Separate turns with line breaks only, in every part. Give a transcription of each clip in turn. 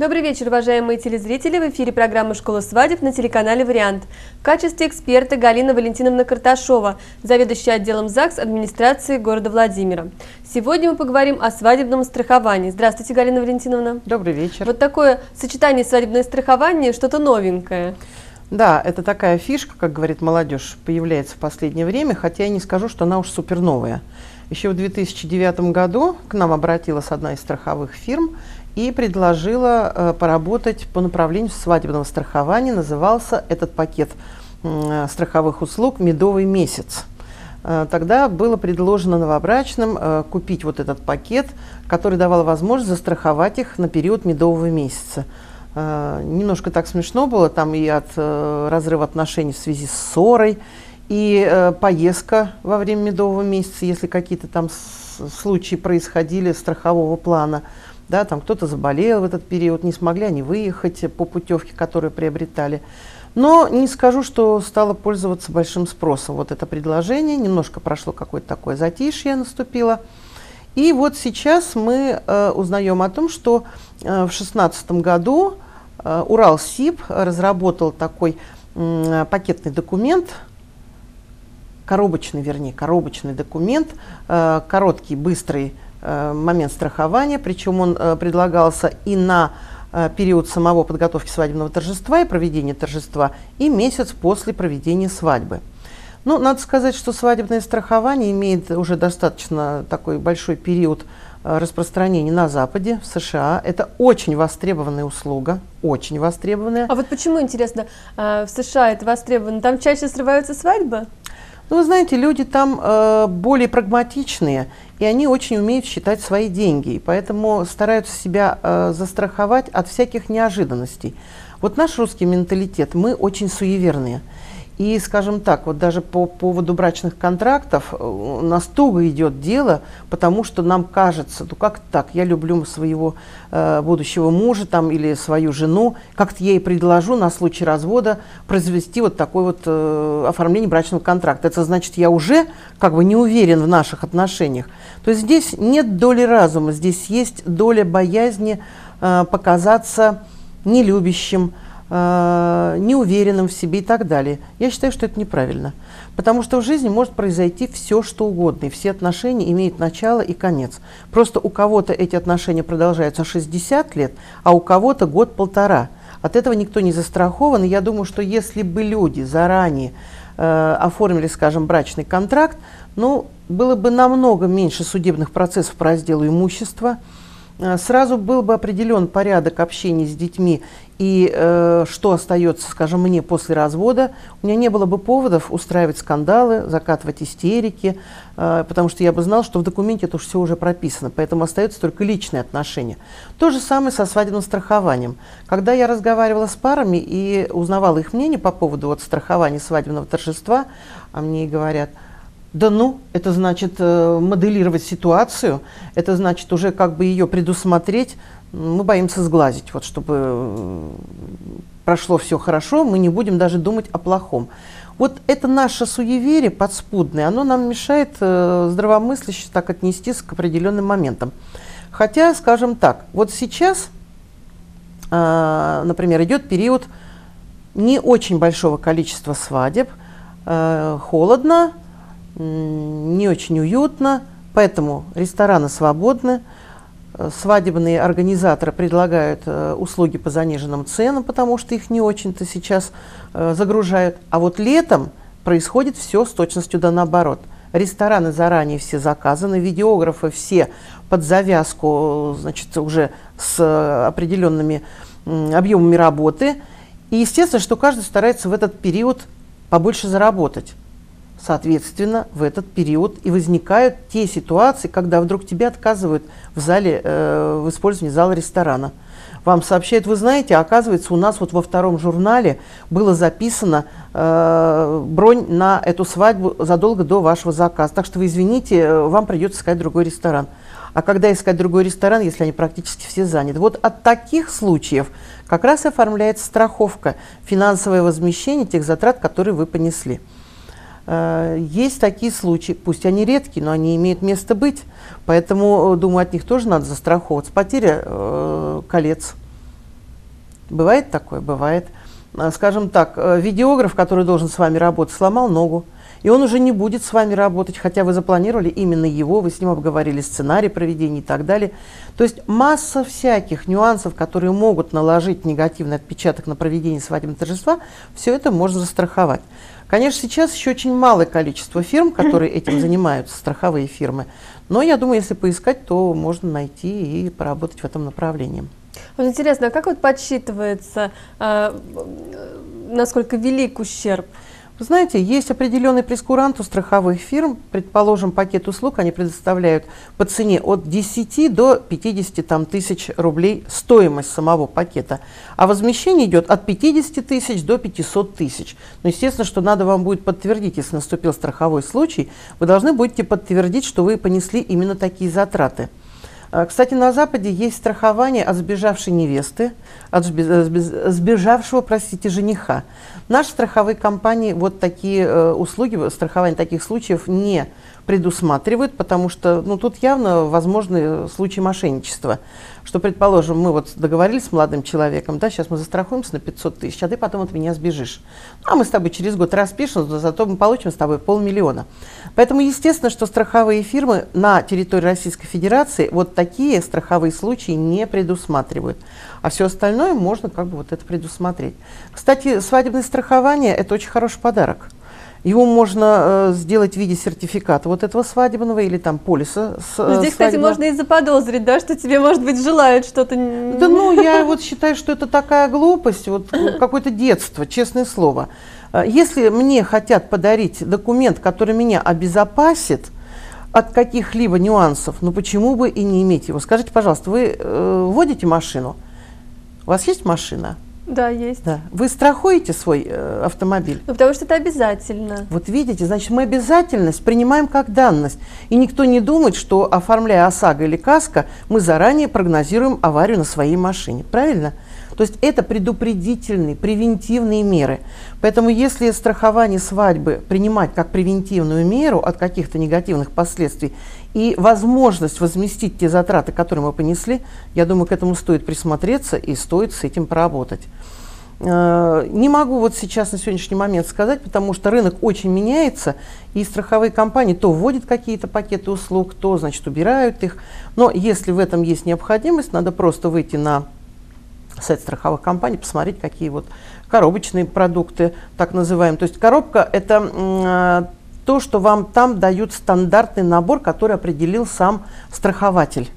Добрый вечер, уважаемые телезрители. В эфире программа «Школа свадеб» на телеканале «Вариант». В качестве эксперта Галина Валентиновна Карташова, заведующая отделом ЗАГС администрации города Владимира. Сегодня мы поговорим о свадебном страховании. Здравствуйте, Галина Валентиновна.
Добрый вечер.
Вот такое сочетание свадебное страхование, что-то новенькое.
Да, это такая фишка, как говорит молодежь, появляется в последнее время, хотя я не скажу, что она уж суперновая. Еще в 2009 году к нам обратилась одна из страховых фирм и предложила э, поработать по направлению свадебного страхования. Назывался этот пакет э, страховых услуг «Медовый месяц». Э, тогда было предложено новобрачным э, купить вот этот пакет, который давал возможность застраховать их на период медового месяца. Э, немножко так смешно было, там и от разрыва отношений в связи с ссорой, и э, поездка во время медового месяца, если какие-то там случаи происходили страхового плана – да, там кто-то заболел в этот период, не смогли они выехать по путевке, которую приобретали. Но не скажу, что стало пользоваться большим спросом вот это предложение, немножко прошло какое-то такое затишье наступило. И вот сейчас мы э, узнаем о том, что э, в 2016 году э, Уралсиб разработал такой э, пакетный документ, коробочный, вернее, коробочный документ, э, короткий, быстрый Э, момент страхования, причем он э, предлагался и на период самого подготовки свадебного торжества и проведения торжества, и месяц после проведения свадьбы. Ну, надо сказать, что свадебное страхование имеет уже достаточно такой большой период распространения на Западе, в США. Это очень востребованная услуга, очень востребованная.
А вот почему, интересно, в США это востребовано? Там чаще срываются свадьбы?
Ну, вы знаете, люди там э, более прагматичные, и они очень умеют считать свои деньги, и поэтому стараются себя э, застраховать от всяких неожиданностей. Вот наш русский менталитет, мы очень суеверные. И, скажем так, вот даже по поводу брачных контрактов у нас туго идет дело, потому что нам кажется, ну как так, я люблю своего э, будущего мужа там, или свою жену, как-то я ей предложу на случай развода произвести вот такое вот э, оформление брачного контракта. Это значит, я уже как бы не уверен в наших отношениях. То есть здесь нет доли разума, здесь есть доля боязни э, показаться нелюбящим, э, неуверенным в себе и так далее. Я считаю, что это неправильно. Потому что в жизни может произойти все, что угодно, и все отношения имеют начало и конец. Просто у кого-то эти отношения продолжаются 60 лет, а у кого-то год-полтора. От этого никто не застрахован. И я думаю, что если бы люди заранее э, оформили, скажем, брачный контракт, ну, было бы намного меньше судебных процессов по разделу имущества, Э, сразу был бы определен порядок общения с детьми и э, что остается, скажем, мне после развода, у меня не было бы поводов устраивать скандалы, закатывать истерики, э, потому что я бы знал, что в документе это все уже прописано, поэтому остаются только личные отношения. То же самое со свадебным страхованием. Когда я разговаривала с парами и узнавала их мнение по поводу вот, страхования свадебного торжества, а мне говорят – да ну, это значит э, моделировать ситуацию, это значит уже как бы ее предусмотреть. Мы боимся сглазить, вот чтобы э, прошло все хорошо, мы не будем даже думать о плохом. Вот это наше суеверие подспудное, оно нам мешает э, здравомысляще так отнестись к определенным моментам. Хотя, скажем так, вот сейчас, например, идет период не очень большого количества свадеб, холодно, не очень уютно, поэтому рестораны свободны, э, свадебные организаторы предлагают э, услуги по заниженным ценам, потому что их не очень-то сейчас э, загружают. А вот летом происходит все с точностью да наоборот. Рестораны заранее все заказаны, видеографы все под завязку, значит, уже с определенными объемами работы. И естественно, что каждый старается в этот период побольше заработать. Соответственно, в этот период и возникают те ситуации, когда вдруг тебе отказывают в зале, э, в использовании зала ресторана. Вам сообщают, вы знаете, оказывается, у нас вот во втором журнале было записано э, бронь на эту свадьбу задолго до вашего заказа. Так что вы извините, э, вам придется искать другой ресторан. А когда искать другой ресторан, если они практически все заняты? Вот от таких случаев как раз оформляется страховка, финансовое возмещение тех затрат, которые вы понесли. Э, есть такие случаи, пусть они редкие, но они имеют место быть, поэтому, э, думаю, от них тоже надо застраховываться. Потеря э, колец, Бывает такое? Бывает. А, скажем так, э, видеограф, который должен с вами работать, сломал ногу, и он уже не будет с вами работать, хотя вы запланировали именно его, вы с ним обговорили сценарий проведения и так далее. То есть масса всяких нюансов, которые могут наложить негативный отпечаток на проведение свадебного торжества, все это можно застраховать. Конечно, сейчас еще очень малое количество фирм, которые этим занимаются, страховые фирмы. Но я думаю, если поискать, то можно найти и поработать в этом направлении.
Вот интересно, а как вот подсчитывается, э, насколько велик ущерб?
Вы знаете, есть определенный прескурант у страховых фирм. Предположим, пакет услуг они предоставляют по цене от 10 до 50 там, тысяч рублей стоимость самого пакета. А возмещение идет от 50 тысяч до 500 тысяч. Но естественно, что надо вам будет подтвердить, если наступил страховой случай, вы должны будете подтвердить, что вы понесли именно такие затраты. А, кстати, на Западе есть страхование от сбежавшей невесты, от э, сбежавшего, простите, жениха. Наши страховые компании вот такие э, услуги, страхование таких случаев не предусматривают, потому что ну, тут явно возможны случаи мошенничества. Что, предположим, мы вот договорились с молодым человеком, да, сейчас мы застрахуемся на 500 тысяч, а ты потом от меня сбежишь. Ну, а мы с тобой через год распишем, зато мы получим с тобой полмиллиона. Поэтому, естественно, что страховые фирмы на территории Российской Федерации вот такие страховые случаи не предусматривают. А все остальное можно как бы вот это предусмотреть. Кстати, свадебное страхование – это очень хороший подарок. Его можно э, сделать в виде сертификата вот этого свадебного или там полиса.
С, Но здесь, кстати, можно и заподозрить, да, что тебе, может быть, желают что-то.
Да, ну, я вот считаю, что это такая глупость, вот какое-то детство, честное слово. Э, если мне хотят подарить документ, который меня обезопасит от каких-либо нюансов, ну почему бы и не иметь его? Скажите, пожалуйста, вы э, водите машину? У вас есть машина?
Да, есть. Да.
Вы страхуете свой э, автомобиль?
Ну, потому что это обязательно.
Вот видите, значит, мы обязательность принимаем как данность. И никто не думает, что, оформляя ОСАГО или КАСКО, мы заранее прогнозируем аварию на своей машине. Правильно? То есть это предупредительные, превентивные меры. Поэтому если страхование свадьбы принимать как превентивную меру от каких-то негативных последствий и возможность возместить те затраты, которые мы понесли, я думаю, к этому стоит присмотреться и стоит с этим поработать. Э, не могу вот сейчас на сегодняшний момент сказать, потому что рынок очень меняется, и страховые компании то вводят какие-то пакеты услуг, то, значит, убирают их. Но если в этом есть необходимость, надо просто выйти на сайт страховых компаний, посмотреть, какие вот коробочные продукты, так называемые. То есть коробка – это э, то, что вам там дают стандартный набор, который определил сам страхователь.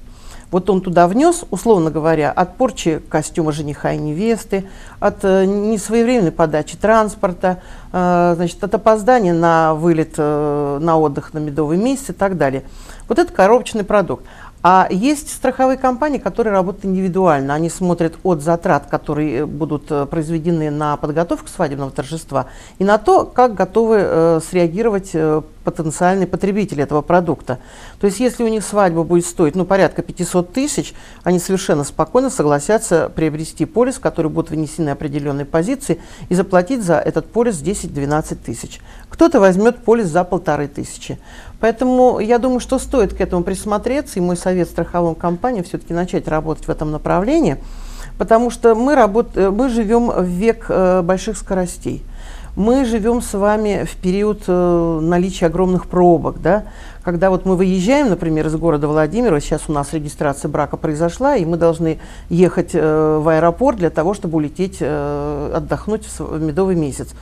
Вот он туда внес, условно говоря, от порчи костюма жениха и невесты, от э, несвоевременной подачи транспорта, э, значит, от опоздания на вылет э, на отдых на медовый месяц и так далее. Вот это коробочный продукт. А есть страховые компании, которые работают индивидуально. Они смотрят от затрат, которые э, будут э, произведены на подготовку свадебного торжества, и на то, как готовы э, среагировать э, потенциальные потребители этого продукта. То есть, если у них свадьба будет стоить ну, порядка 500 тысяч, они совершенно спокойно согласятся приобрести полис, который будет внесены определенной позиции, и заплатить за этот полис 10-12 тысяч. Кто-то возьмет полис за полторы тысячи. Поэтому я думаю, что стоит к этому присмотреться, и мой совет страховым компаниям все-таки начать работать в этом направлении, потому что мы, работ... Э, мы живем в век э, больших скоростей. Мы живем с вами в период э, наличия огромных пробок, да, когда вот мы выезжаем, например, из города Владимира, сейчас у нас регистрация брака произошла, и мы должны ехать э, в аэропорт для того, чтобы улететь, э, отдохнуть в, в медовый месяц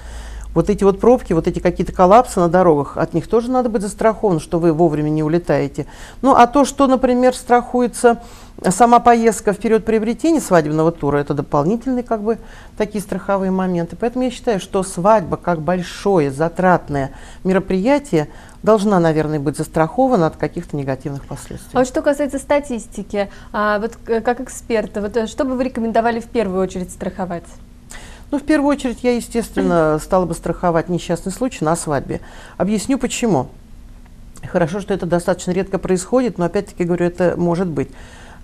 вот эти вот пробки, вот эти какие-то коллапсы на дорогах, от них тоже надо быть застрахован, что вы вовремя не улетаете. Ну, а то, что, например, страхуется сама поездка в период приобретения свадебного тура, это дополнительные как бы такие страховые моменты. Поэтому я считаю, что свадьба как большое затратное мероприятие должна, наверное, быть застрахована от каких-то негативных последствий.
А вот что касается статистики, а, вот э, как эксперта, вот э, что бы вы рекомендовали в первую очередь страховать?
Ну, в первую очередь, я, естественно, стала бы страховать несчастный случай на свадьбе. Объясню почему. Хорошо, что это достаточно редко происходит, но опять-таки говорю, это может быть.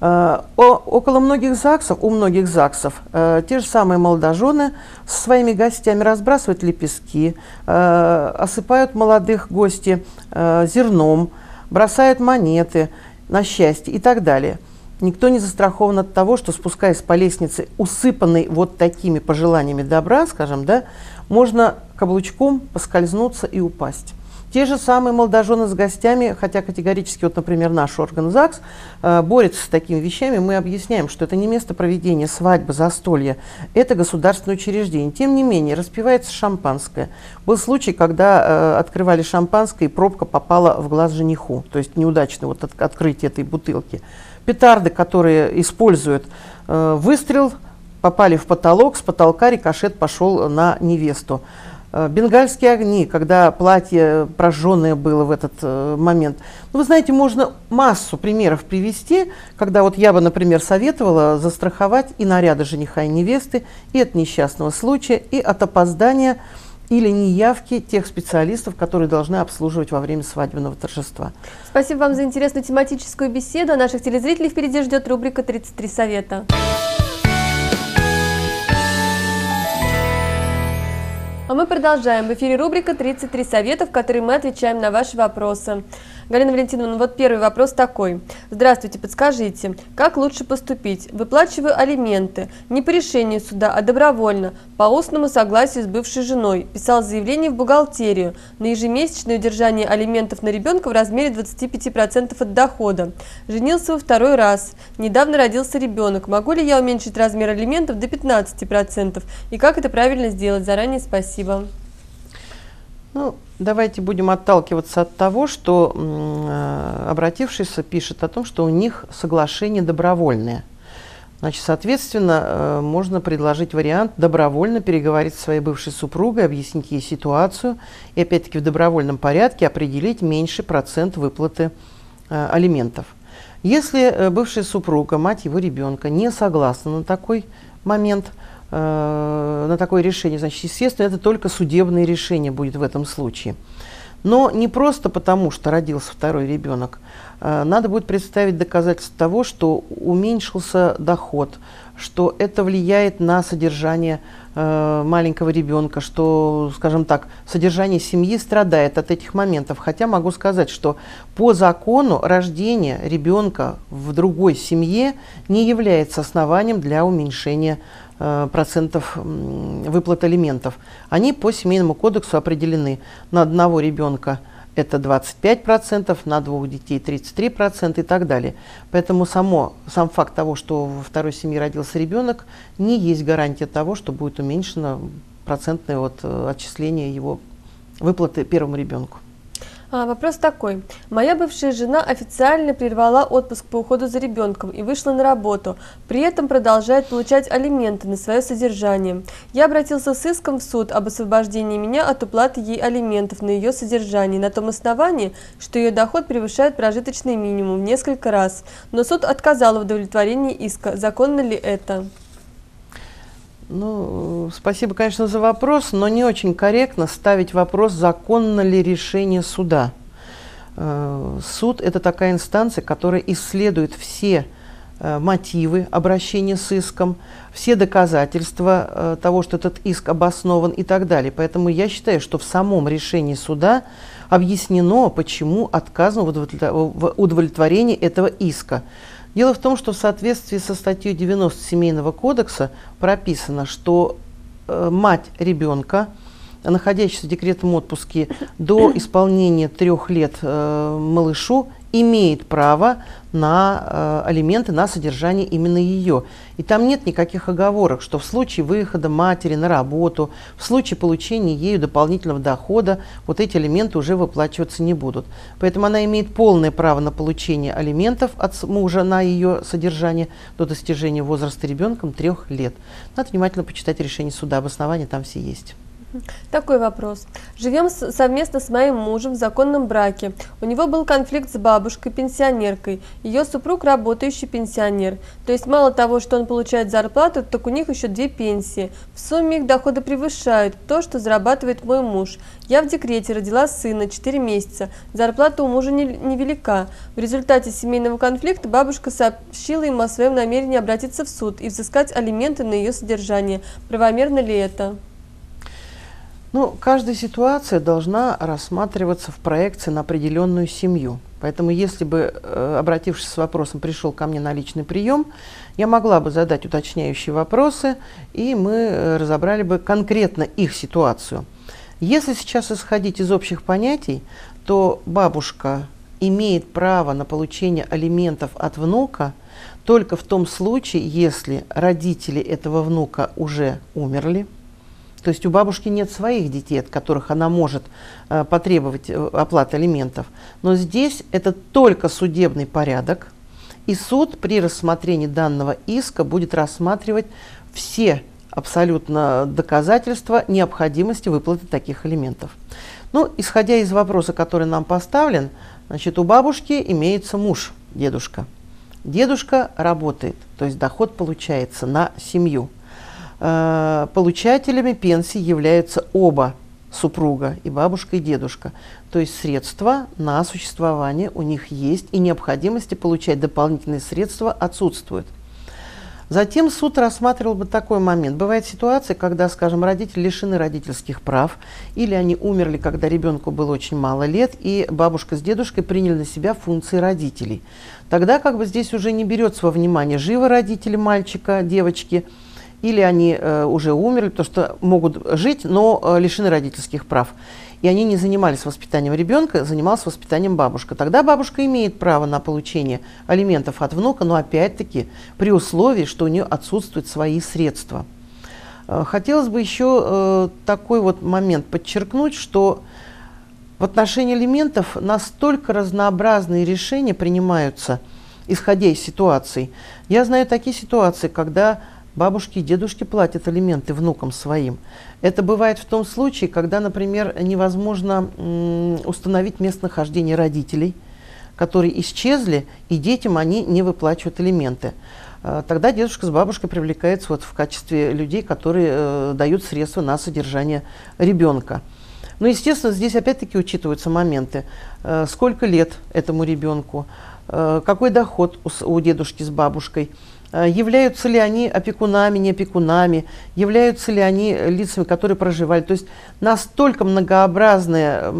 Э, около многих ЗАГСов, у многих ЗАГСов, э, те же самые молодожены со своими гостями разбрасывают лепестки, э, осыпают молодых гостей зерном, бросают монеты на счастье и так далее. Никто не застрахован от того, что спускаясь по лестнице, усыпанной вот такими пожеланиями добра, скажем, да, можно каблучком поскользнуться и упасть. Те же самые молодожены с гостями, хотя категорически, вот, например, наш орган ЗАГС э, борется с такими вещами, мы объясняем, что это не место проведения свадьбы, застолья, это государственное учреждение. Тем не менее, распивается шампанское. Был случай, когда э, открывали шампанское, и пробка попала в глаз жениху, то есть неудачно вот от, открытие этой бутылки. Петарды, которые используют, э, выстрел, попали в потолок, с потолка рикошет пошел на невесту. Э, бенгальские огни, когда платье прожженное было в этот э, момент. Ну, вы знаете, можно массу примеров привести, когда вот я бы, например, советовала застраховать и наряды жениха и невесты, и от несчастного случая, и от опоздания или неявки тех специалистов, которые должны обслуживать во время свадебного торжества.
Спасибо вам за интересную тематическую беседу. Наших телезрителей впереди ждет рубрика «33 совета». А мы продолжаем. В эфире рубрика «33 совета», в которой мы отвечаем на ваши вопросы. Галина Валентиновна, вот первый вопрос такой. Здравствуйте, подскажите, как лучше поступить? Выплачиваю алименты, не по решению суда, а добровольно, по устному согласию с бывшей женой. Писал заявление в бухгалтерию на ежемесячное удержание алиментов на ребенка в размере 25% от дохода. Женился во второй раз. Недавно родился ребенок. Могу ли я уменьшить размер алиментов до 15%? И как это правильно сделать? Заранее спасибо.
Ну, давайте будем отталкиваться от того, что э, обратившийся пишет о том, что у них соглашение добровольное. Значит, соответственно, э, можно предложить вариант добровольно переговорить со своей бывшей супругой, объяснить ей ситуацию и, опять-таки, в добровольном порядке определить меньший процент выплаты э, алиментов. Если э, бывшая супруга, мать его ребенка, не согласна на такой момент – Э, на такое решение. Значит, естественно, это только судебное решение будет в этом случае. Но не просто потому, что родился второй ребенок. Э, надо будет представить доказательства того, что уменьшился доход, что это влияет на содержание э, маленького ребенка, что, скажем так, содержание семьи страдает от этих моментов. Хотя могу сказать, что по закону рождение ребенка в другой семье не является основанием для уменьшения процентов выплат алиментов. Они по семейному кодексу определены на одного ребенка это 25%, на двух детей 33% и так далее. Поэтому само, сам факт того, что во второй семье родился ребенок, не есть гарантия того, что будет уменьшено процентное вот, э, отчисление его выплаты первому ребенку.
А, вопрос такой. Моя бывшая жена официально прервала отпуск по уходу за ребенком и вышла на работу, при этом продолжает получать алименты на свое содержание. Я обратился с иском в суд об освобождении меня от уплаты ей алиментов на ее содержание на том основании, что ее доход превышает прожиточный минимум в несколько раз. Но суд отказал в удовлетворении иска. Законно ли это?
Ну, спасибо, конечно, за вопрос, но не очень корректно ставить вопрос, законно ли решение суда. Э, суд – это такая инстанция, которая исследует все э, мотивы обращения с иском, все доказательства э, того, что этот иск обоснован и так далее. Поэтому я считаю, что в самом решении суда объяснено, почему отказано в удовлетворении этого иска. Дело в том, что в соответствии со статьей 90 Семейного кодекса прописано, что э, мать ребенка, находящаяся в декретном отпуске до исполнения трех лет э, малышу, имеет право на э, алименты, на содержание именно ее. И там нет никаких оговорок, что в случае выхода матери на работу, в случае получения ею дополнительного дохода, вот эти алименты уже выплачиваться не будут. Поэтому она имеет полное право на получение алиментов от мужа на ее содержание до достижения возраста ребенком трех лет. Надо внимательно почитать решение суда, обоснования там все есть.
Такой вопрос. Живем совместно с моим мужем в законном браке. У него был конфликт с бабушкой, пенсионеркой. Ее супруг работающий пенсионер. То есть мало того, что он получает зарплату, так у них еще две пенсии. В сумме их доходы превышают то, что зарабатывает мой муж. Я в декрете, родила сына 4 месяца. Зарплата у мужа невелика. В результате семейного конфликта бабушка сообщила ему о своем намерении обратиться в суд и взыскать алименты на ее содержание. Правомерно ли это?
Ну, каждая ситуация должна рассматриваться в проекции на определенную семью. Поэтому, если бы, э, обратившись с вопросом, пришел ко мне на личный прием, я могла бы задать уточняющие вопросы, и мы э, разобрали бы конкретно их ситуацию. Если сейчас исходить из общих понятий, то бабушка имеет право на получение алиментов от внука только в том случае, если родители этого внука уже умерли, то есть у бабушки нет своих детей, от которых она может э, потребовать э, оплаты алиментов. Но здесь это только судебный порядок, и суд при рассмотрении данного иска будет рассматривать все абсолютно доказательства необходимости выплаты таких алиментов. Ну, исходя из вопроса, который нам поставлен, значит, у бабушки имеется муж, дедушка. Дедушка работает, то есть доход получается на семью. Э, получателями пенсии являются оба супруга, и бабушка, и дедушка. То есть средства на существование у них есть, и необходимости получать дополнительные средства отсутствует. Затем суд рассматривал бы такой момент. Бывает ситуация, когда, скажем, родители лишены родительских прав, или они умерли, когда ребенку было очень мало лет, и бабушка с дедушкой приняли на себя функции родителей. Тогда как бы здесь уже не берется во внимание, живы родители мальчика, девочки – или они э, уже умерли, потому что могут жить, но э, лишены родительских прав. И они не занимались воспитанием ребенка, занималась воспитанием бабушка. Тогда бабушка имеет право на получение алиментов от внука, но опять-таки при условии, что у нее отсутствуют свои средства. Э, хотелось бы еще э, такой вот момент подчеркнуть, что в отношении алиментов настолько разнообразные решения принимаются, исходя из ситуаций. Я знаю такие ситуации, когда бабушки и дедушки платят алименты внукам своим. Это бывает в том случае, когда, например, невозможно установить местонахождение родителей, которые исчезли, и детям они не выплачивают алименты. А, тогда дедушка с бабушкой привлекаются вот в качестве людей, которые э, дают средства на содержание ребенка. Но, естественно, здесь опять-таки учитываются моменты. Э, сколько лет этому ребенку, э, какой доход у, дедушки с бабушкой – являются ли они опекунами, не опекунами, являются ли они лицами, которые проживали. То есть настолько многообразная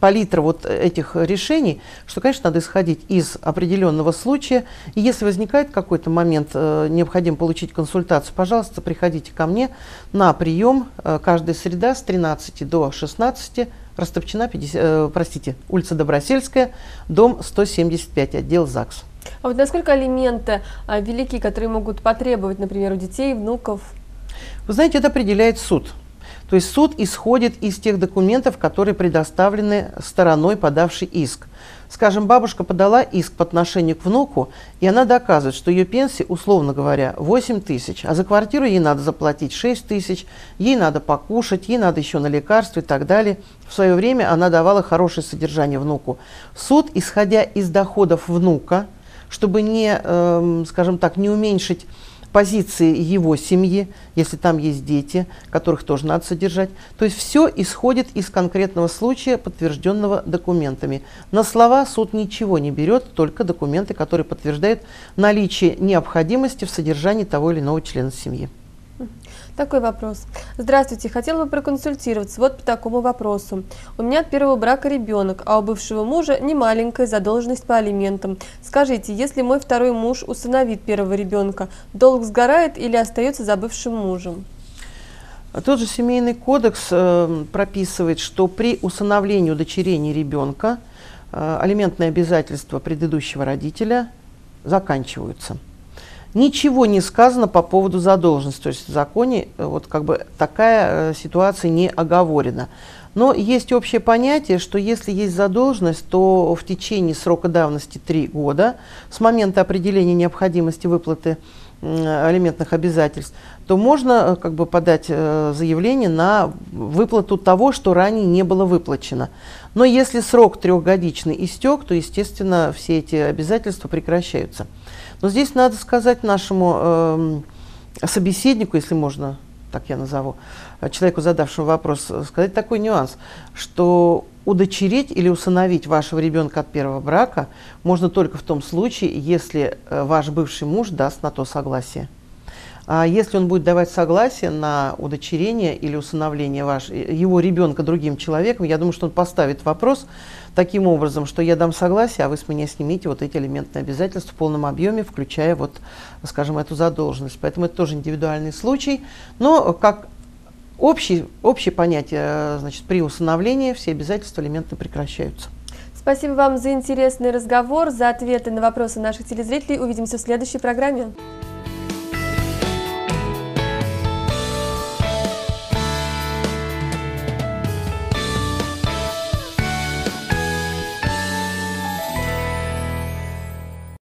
палитра вот этих решений, что, конечно, надо исходить из определенного случая. И если возникает какой-то момент, э, необходимо получить консультацию, пожалуйста, приходите ко мне на прием э, каждая среда с 13 до 16 Растопчена, 50, э, простите, улица Добросельская, дом 175, отдел ЗАГС.
А вот насколько алименты а, велики, которые могут потребовать, например, у детей, внуков?
Вы знаете, это определяет суд. То есть суд исходит из тех документов, которые предоставлены стороной, подавшей иск. Скажем, бабушка подала иск по отношению к внуку, и она доказывает, что ее пенсия, условно говоря, 8 тысяч, а за квартиру ей надо заплатить 6 тысяч, ей надо покушать, ей надо еще на лекарства и так далее. В свое время она давала хорошее содержание внуку. Суд, исходя из доходов внука, чтобы не, э, скажем так, не уменьшить позиции его семьи, если там есть дети, которых тоже надо содержать. То есть все исходит из конкретного случая, подтвержденного документами. На слова суд ничего не берет, только документы, которые подтверждают наличие необходимости в содержании того или иного члена семьи.
Такой вопрос. Здравствуйте, хотела бы проконсультироваться вот по такому вопросу. У меня от первого брака ребенок, а у бывшего мужа не маленькая задолженность по алиментам. Скажите, если мой второй муж усыновит первого ребенка, долг сгорает или остается за бывшим мужем?
Тот же семейный кодекс э, прописывает, что при усыновлении удочерении ребенка э, алиментные обязательства предыдущего родителя заканчиваются. Ничего не сказано по поводу задолженности. То есть в законе э, вот как бы такая э, ситуация не оговорена. Но есть общее понятие, что если есть задолженность, то в течение срока давности 3 года с момента определения необходимости выплаты алиментных обязательств, то можно э, как бы подать заявление на выплату того, что ранее не было выплачено. Но если срок трехгодичный истек, то, естественно, все эти обязательства прекращаются. Но здесь надо сказать нашему э, собеседнику, если можно, так я назову, человеку, задавшему вопрос, сказать такой нюанс, что удочерить или усыновить вашего ребенка от первого брака можно только в том случае, если э, ваш бывший муж даст на то согласие. А если он будет давать согласие на удочерение или усыновление ваш, его ребенка другим человеком, я думаю, что он поставит вопрос таким образом, что я дам согласие, а вы с меня снимите вот эти элементные обязательства в полном объеме, включая вот, скажем, эту задолженность. Поэтому это тоже индивидуальный случай. Но как общее, общее понятие, значит, при усыновлении все обязательства элементно прекращаются.
Спасибо вам за интересный разговор, за ответы на вопросы наших телезрителей. Увидимся в следующей программе.